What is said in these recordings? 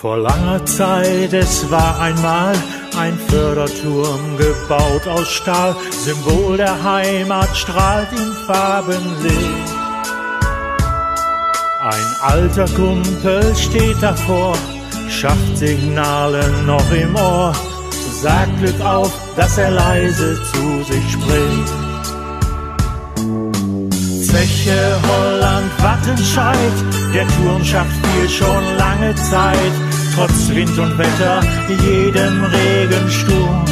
Vor langer Zeit, es war einmal ein Förderturm gebaut aus Stahl, Symbol der Heimat strahlt in Farbenlicht. Ein alter Kumpel steht davor, Schachtsignale noch im Ohr, sagt Glück auf, dass er leise zu sich spricht. Zeche, Holland, Wattenscheid, der Turm schafft viel schon lange Zeit, trotz Wind und Wetter, jedem Regensturm.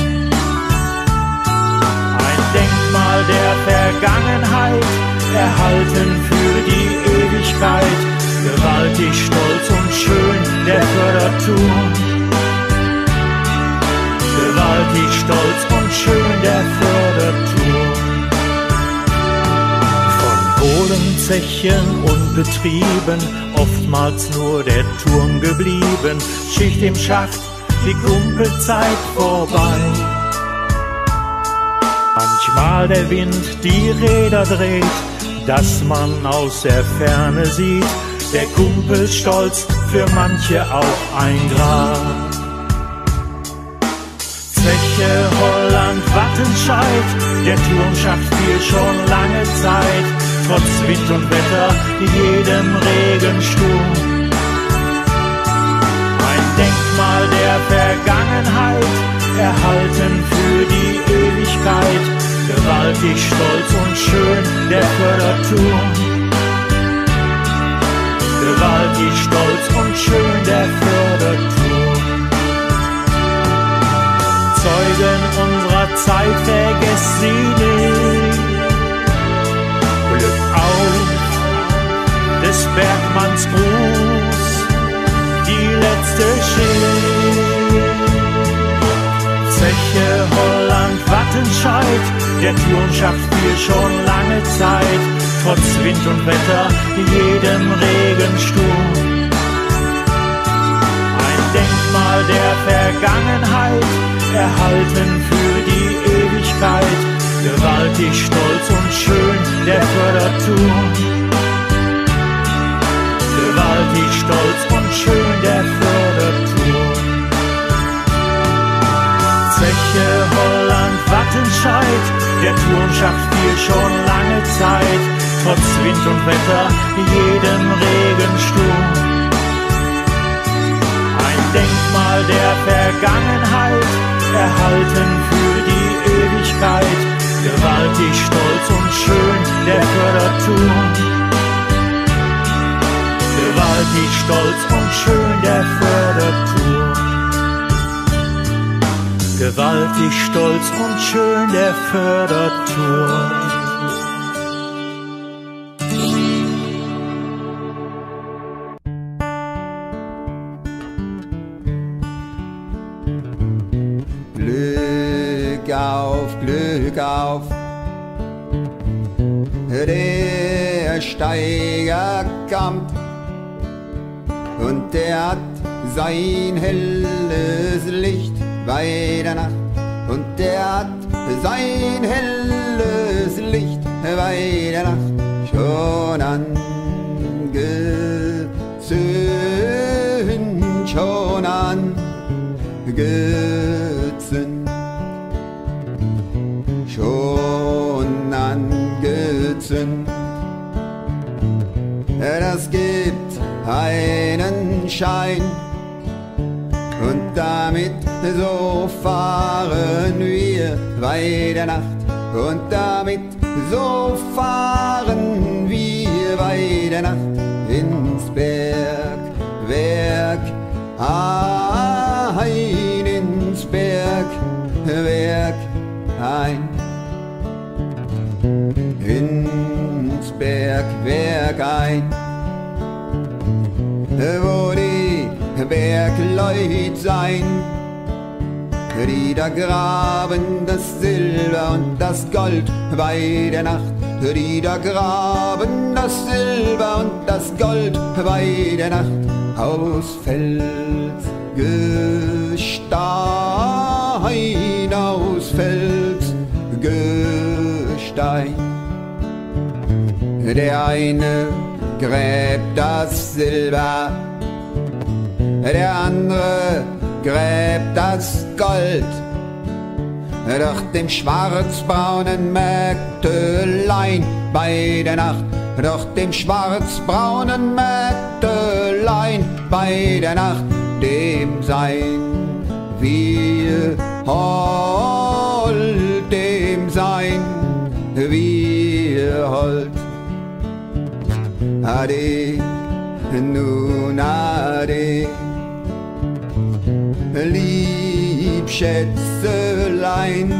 Ein Denkmal der Vergangenheit, erhalten für die Ewigkeit, gewaltig stolz und schön der Förderturm. Gewaltig stolz und schön der Förderturm. Kohlenzechen und Betrieben, oftmals nur der Turm geblieben, Schicht im Schacht, die Kumpelzeit vorbei. Manchmal der Wind die Räder dreht, dass man aus der Ferne sieht, der Kumpel stolz, für manche auch ein Grab. Zeche, Holland, Wattenscheid, der Turm schafft viel schon lange Zeit, trotz Wind und Wetter, jedem Regensturm. Ein Denkmal der Vergangenheit, erhalten für die Ewigkeit, gewaltig stolz und schön der Förderturm. Gewaltig stolz und schön der Förderturm. Zeugen unserer Zeit, vergesst sie nicht des Bergmanns Gruß, die letzte Schicht. Zeche, Holland, Wattenscheid, der Turm schafft viel schon lange Zeit, trotz Wind und Wetter, jedem Regensturm. Ein Denkmal der Vergangenheit, erhalten für die Ewigkeit, gewaltig stolz und schön der Förderturm gewaltig stolz und schön der Förderturm. Zeche, Holland, Wattenscheid, der Turm schafft viel schon lange Zeit, trotz Wind und Wetter, jedem Regensturm. Ein Denkmal der Vergangenheit, erhalten für die Ewigkeit, gewaltig stolz und schön der Förderturm gewaltig stolz und schön der Förderturm. Gewaltig stolz und schön der Förderturm. Glück auf, Glück auf. Der Steiger kommt und der hat sein helles Licht bei der Nacht und der hat sein helles Licht bei der Nacht schon angezündet, schon angezündet, schon angezündet. Das gibt einen Schein. Und damit so fahren wir bei der Nacht. Und damit so fahren wir bei der Nacht ins Bergwerk ein, ins Bergwerk ein. Ins Bergwerk ein wo die Bergleut sein, die da graben das Silber und das Gold bei der Nacht, die da graben das Silber und das Gold bei der Nacht. Aus Felsgestein, aus Felsgestein. Der eine gräbt das Silber, der andere gräbt das Gold. Doch dem schwarzbraunen Mägdelein bei der Nacht, doch dem schwarzbraunen Mägdelein bei der Nacht, dem sein wir hold, Ade, nun ade, lieb Schätzelein.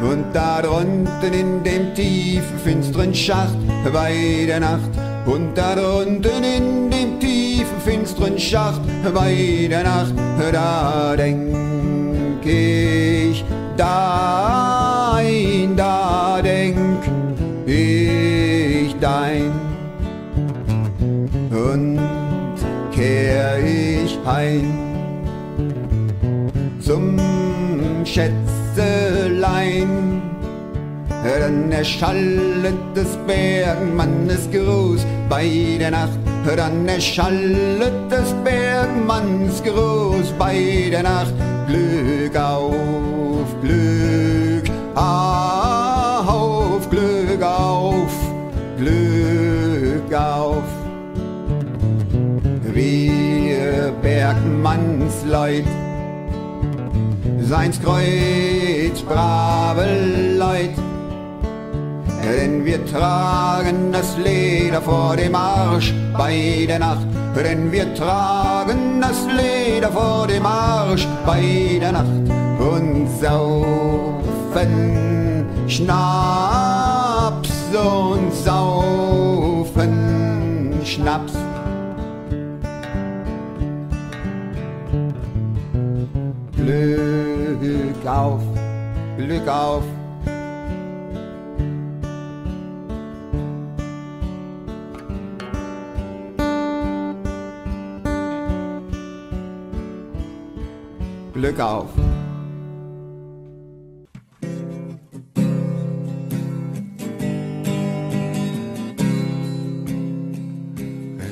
Und da drunten in dem tiefen, finsteren Schacht bei der Nacht, und da drunten in dem tiefen, finsteren Schacht bei der Nacht, da denk ich dein, da denk ich dein. Ich ein zum Schätzelein. Dann erschallet des Bergmannes Gruß bei der Nacht, dann erschallet des Bergmanns Gruß bei der Nacht. Glück auf, Glück Bergmannsleut, seins Kreuz, brave Leut, denn wir tragen das Leder vor dem Arsch bei der Nacht. Denn wir tragen das Leder vor dem Arsch bei der Nacht und saufen Schnaps und saufen Schnaps. Glück auf, Glück auf. Glück auf.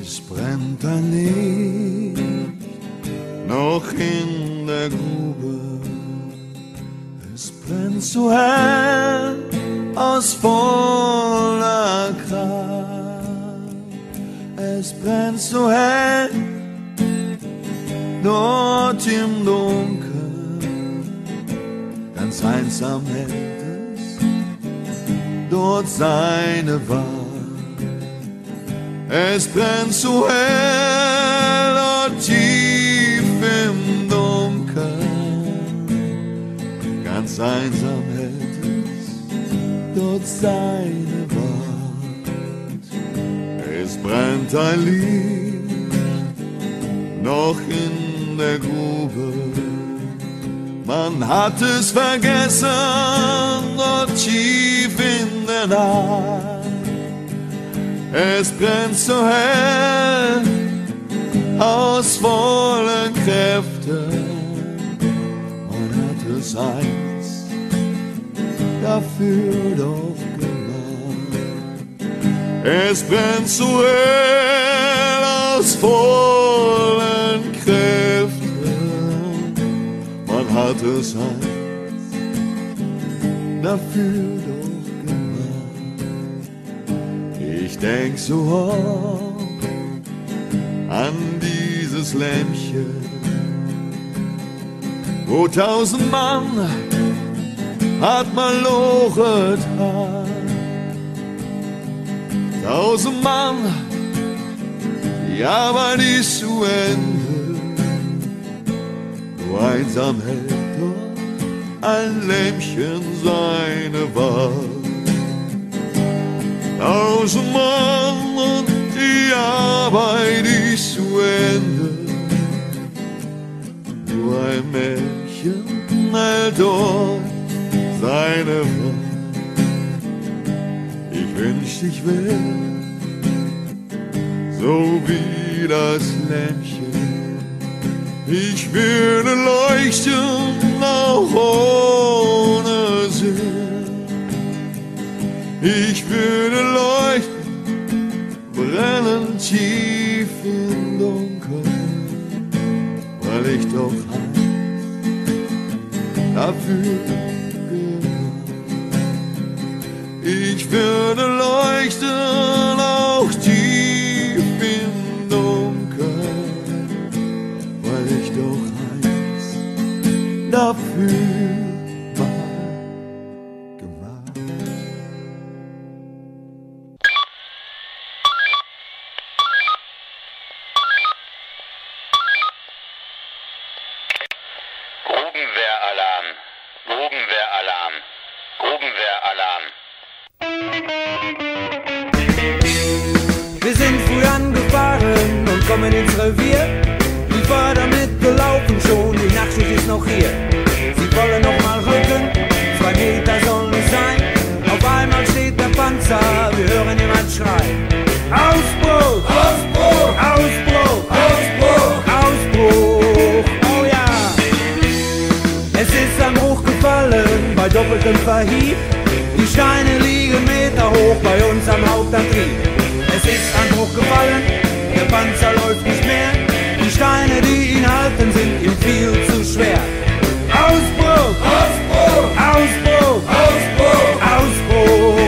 Es brennt ein Licht noch in der Grube. Es brennt so hell aus voller Kraft. Es brennt so hell dort im Dunkeln. Ganz einsam hält es dort seine Wahl. Es brennt so hell und tief im einsam hält es dort seine Wahl. Es brennt ein Licht noch in der Grube. Man hat es vergessen dort tief in der Nacht. Es brennt so hell aus vollen Kräften. Man hat es eins dafür doch gemacht. Es brennt hell aus vollen Kräften. Man hat es eins dafür doch gemacht. Ich denk so oft an dieses Lämpchen, wo tausend Mann hat man lochet hat. Tausend Mann, die Arbeit ist zu Ende. Nur einsam hält dort ein Lämpchen seine Wahl. Tausend Mann und die Arbeit ist zu Ende. Nur ein Mädchen hält dort meine Welt. Ich wünsch, ich will, so wie das Lämpchen. Ich würde leuchten auch ohne Sinn. Ich würde leuchten, brennen tief im Dunkel, weil ich doch dafür würde leuchten auch tief im Dunkeln, weil ich doch eins dafür war gemacht. Grubenwehralarm, Grubenwehralarm, Grubenwehralarm. Wir sind früh angefahren und kommen ins Revier. Die Fördermittel laufen schon, die Nachtschicht ist noch hier. Sie wollen nochmal rücken, zwei Meter das soll nicht sein. Auf einmal steht der Panzer, wir hören jemand schreien. Ausbruch! Ausbruch! Ausbruch! Ausbruch! Ausbruch! Oh ja! Es ist ein Bruch gefallen bei doppeltem Verhieb. Die Steine liegen Meter hoch bei uns am Hauptantrieb. Es ist ein Bruch gefallen, der Panzer läuft nicht mehr. Die Steine, die ihn halten, sind ihm viel zu schwer. Ausbruch! Ausbruch! Ausbruch! Ausbruch! Ausbruch!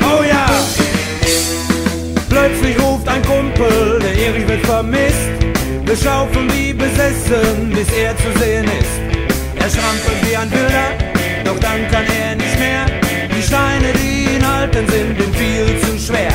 Oh ja! Plötzlich ruft ein Kumpel, der Erich wird vermisst. Wir schaufeln wie besessen, bis er zu sehen ist. Er schrampelt wie ein Wilder, doch dann kann er nicht mehr. Die Steine, die ihn halten, sind ihm viel zu schwer.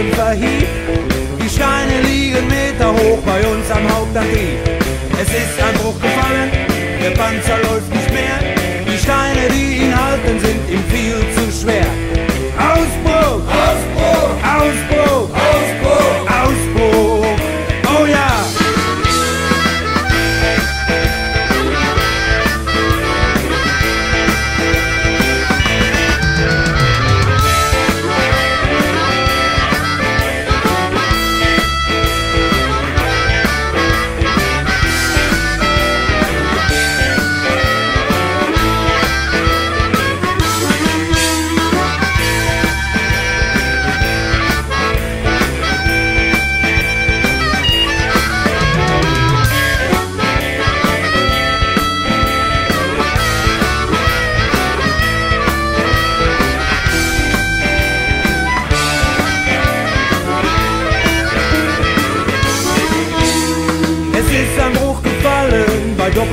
Wolken verhieb. Die Steine liegen Meter hoch bei uns am Hauptantrieb. Es ist ein Bruch gefallen, der Panzer läuft nicht mehr. Die Steine, die ihn halten, sind ihm viel zu schwer. Ausbruch! Ausbruch! Ausbruch!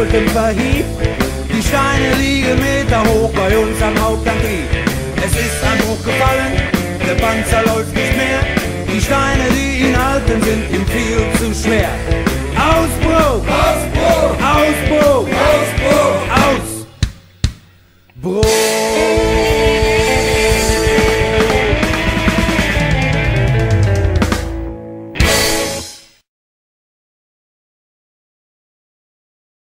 Wolken verhieb. Die Steine liegen Meter hoch bei uns am Hauptantrieb. Es ist ein Bruch gefallen, der Panzer läuft nicht mehr. Die Steine, die ihn halten, sind ihm viel zu schwer. Ausbruch! Ausbruch! Ausbruch! Ausbruch! Ausbruch! Ausbruch.